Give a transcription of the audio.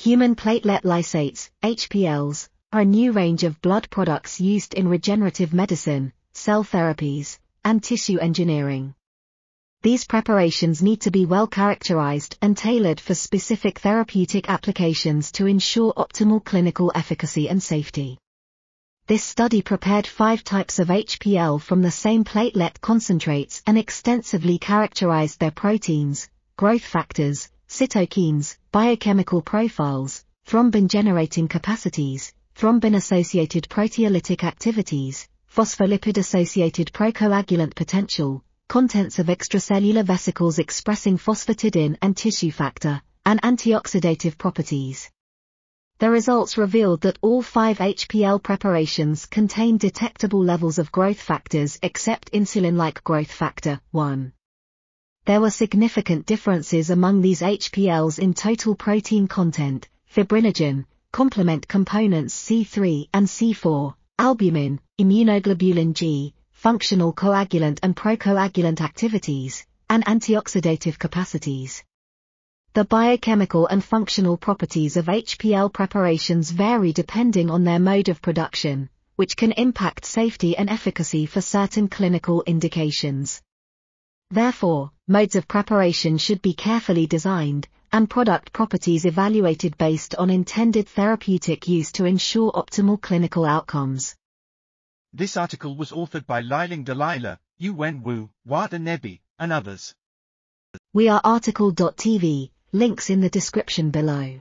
Human platelet lysates, HPLs, are a new range of blood products used in regenerative medicine, cell therapies, and tissue engineering. These preparations need to be well characterized and tailored for specific therapeutic applications to ensure optimal clinical efficacy and safety. This study prepared five types of HPL from the same platelet concentrates and extensively characterized their proteins, growth factors, cytokines, biochemical profiles, thrombin-generating capacities, thrombin-associated proteolytic activities, phospholipid-associated procoagulant potential, contents of extracellular vesicles expressing phosphatidylserine and tissue factor, and antioxidative properties. The results revealed that all five HPL preparations contain detectable levels of growth factors except insulin-like growth factor 1. There were significant differences among these HPLs in total protein content, fibrinogen, complement components C3 and C4, albumin, immunoglobulin G, functional coagulant and procoagulant activities, and antioxidative capacities. The biochemical and functional properties of HPL preparations vary depending on their mode of production, which can impact safety and efficacy for certain clinical indications. Therefore, modes of preparation should be carefully designed, and product properties evaluated based on intended therapeutic use to ensure optimal clinical outcomes. This article was authored by Liling Delila, Yu-Wen Wu, Ouada Nebie, and others. We are RTCL.TV, links in the description below.